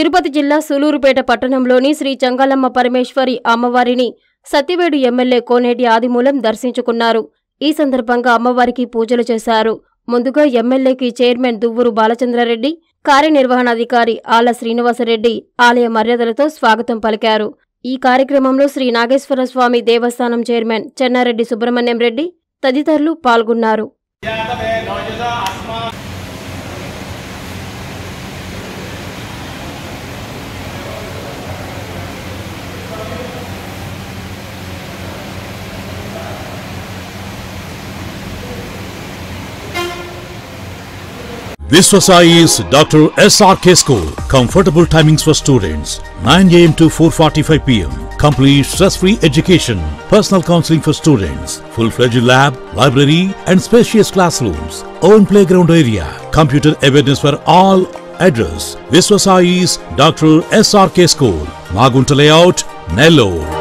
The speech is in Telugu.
తిరుపతి జిల్లా సూలూరుపేట పట్టణంలోని శ్రీ చంగాలమ్మ పరమేశ్వరి అమ్మవారిని సత్యవేడు ఎమ్మెల్యే కోనేటి ఆదిమూలం దర్శించుకున్నారు. ఈ సందర్భంగా అమ్మవారికి పూజలు చేశారు. ముందుగా ఎమ్మెల్యేకి చైర్మన్ దువ్వూరు బాలచంద్రారెడ్డి కార్యనిర్వహణాధికారి ఆల శ్రీనివాసరెడ్డి ఆలయ మర్యాదలతో స్వాగతం పలికారు. ఈ కార్యక్రమంలో శ్రీ నాగేశ్వర స్వామి దేవస్థానం చైర్మన్ చెన్నారెడ్డి సుబ్రహ్మణ్యం రెడ్డి తదితరులు పాల్గొన్నారు. Viswasai is Dr. SRK School. Comfortable timings for students 9 am to 4:45 pm. Complete stress-free education. Personal counseling for students. Full-fledged lab, library, and spacious classrooms. Own playground area. Computer awareness for all. Address: Viswasai is Dr. SRK School. Magunta Layout, Nellore.